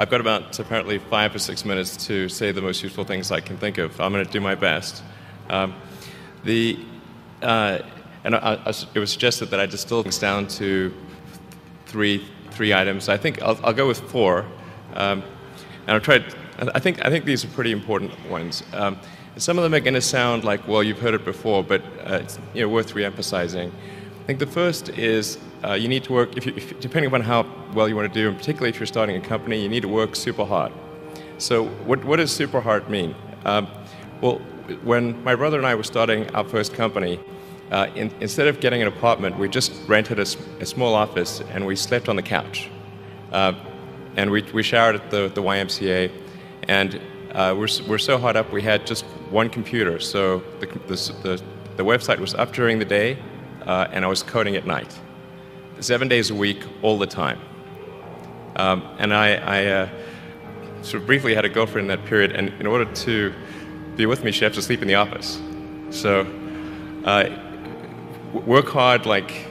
I've got about apparently five or six minutes to say the most useful things I can think of. I'm going to do my best. Um, the, uh, and I, I, it was suggested that I distill things down to three, three items. I think I'll, I'll go with four. Um, and I've tried, I think, I think these are pretty important ones. Um, some of them are going to sound like, well, you've heard it before, but uh, it's you know, worth re-emphasizing. I think the first is uh, you need to work, if you, if, depending upon how well you want to do, and particularly if you're starting a company, you need to work super hard. So what, what does super hard mean? Um, well, when my brother and I were starting our first company, uh, in, instead of getting an apartment, we just rented a, a, small office and we slept on the couch. Uh, and we, we showered at the, the YMCA. And uh, we're, we're so hot up, we had just one computer. So the, the, the, the website was up during the day, uh, and I was coding at night. Seven days a week, all the time. Um, and I, I uh, sort of briefly had a girlfriend in that period, and in order to be with me, she had to sleep in the office. So uh, work hard, like,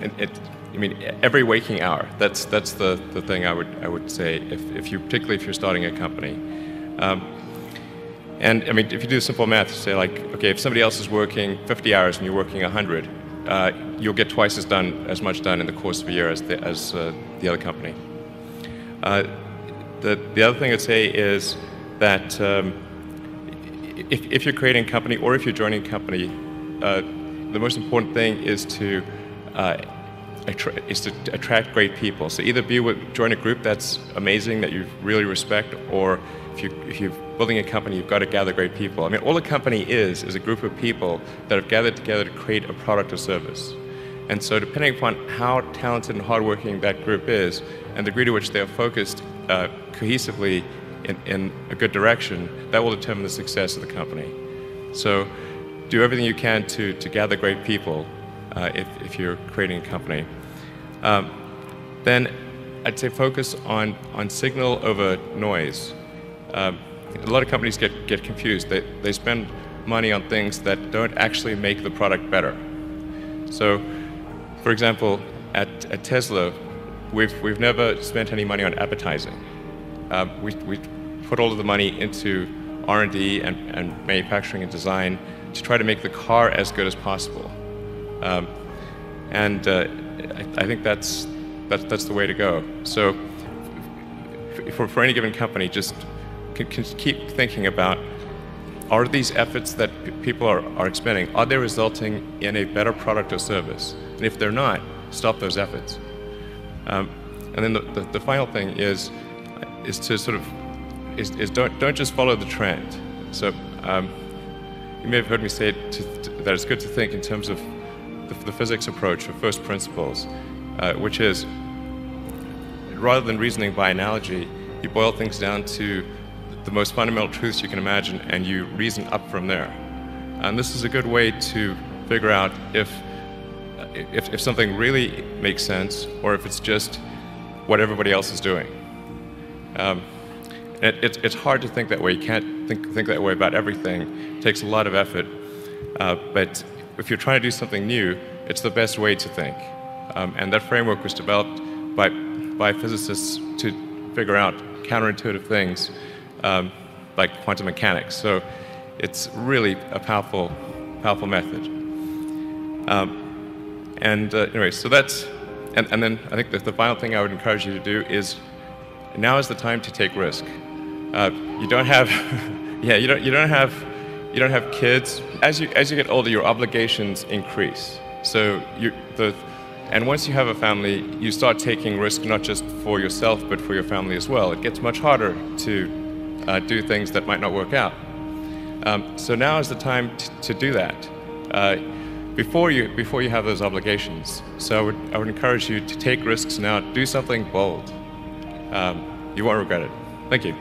it, it, I mean, every waking hour. That's, that's the, the thing I would, I would say, if, if you, particularly if you're starting a company. Um, and I mean, if you do simple math, say like, okay, if somebody else is working 50 hours and you're working 100, uh, you'll get twice as done, as much done in the course of a year as the, as, uh, the other company. Uh, the, the other thing I'd say is that um, if, if you're creating a company or if you're joining a company, uh, the most important thing is to is to attract great people. So either be with, join a group that's amazing that you really respect, or if, you, if you're building a company, you've got to gather great people. I mean, all a company is is a group of people that have gathered together to create a product or service. And so, depending upon how talented and hardworking that group is, and the degree to which they are focused uh, cohesively in, in a good direction, that will determine the success of the company. So, do everything you can to, to gather great people uh, if, if you're creating a company. Um, then I'd say focus on, on signal over noise. Um, a lot of companies get, get confused. They, they spend money on things that don't actually make the product better. So, for example, at, at Tesla, we've, we've never spent any money on advertising. Um, we, we put all of the money into R&D and, and manufacturing and design to try to make the car as good as possible. Um, and uh, I, I, think that's, that, that's the way to go. So for, for any given company, just keep thinking about are these efforts that people are, are expending, are they resulting in a better product or service? And if they're not, stop those efforts. Um, and then the, the, the, final thing is, is to sort of, is, is don't, don't just follow the trend. So um, you may have heard me say to, to, that it's good to think in terms of the, the physics approach of first principles, uh, which is rather than reasoning by analogy, you boil things down to the most fundamental truths you can imagine and you reason up from there. And this is a good way to figure out if, if, if something really makes sense or if it's just what everybody else is doing. Um, it, it, it's hard to think that way. You can't think, think that way about everything. It takes a lot of effort. Uh, but if you're trying to do something new, it's the best way to think. Um, and that framework was developed by, by physicists to figure out counterintuitive things um, like quantum mechanics. So it's really a powerful, powerful method. Um, and uh, anyway, so that's, and, and then I think the, the final thing I would encourage you to do is now is the time to take risk. Uh, you don't have, yeah, you don't, you don't have, you don't have kids. As you, as you get older, your obligations increase. So you, the, and once you have a family, you start taking risk not just for yourself, but for your family as well. It gets much harder to uh, do things that might not work out. Um, so now is the time to do that. Uh, before you, before you have those obligations. So I would, I would encourage you to take risks now, do something bold. Um, you won't regret it. Thank you.